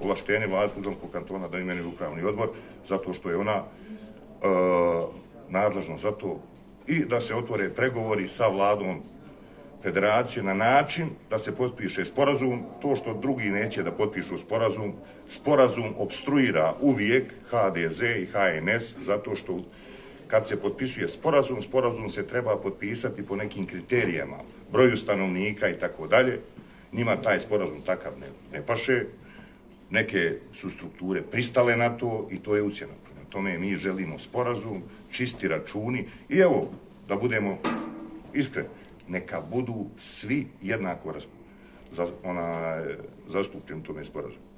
ovlaštenje vlade Tuzlanskog kantona da imenuje upravni odbor, zato što je ona e, nadležna za to i da se otvore pregovori sa vladom federacije na način da se potpiše sporazum, to što drugi neće da potpišu sporazum, sporazum obstruira uvijek HDZ i HNS, zato što kad se potpisuje sporazum, sporazum se treba potpisati po nekim kriterijama, broju stanovnika i tako dalje, njima taj sporazum takav ne, ne paše, neke su strukture pristale na to i to je ucijeno. Na tome mi želimo sporazum, čisti računi i evo, da budemo iskreni, neka budu svi jednako za, ona, zastupljeni tome sporazumu.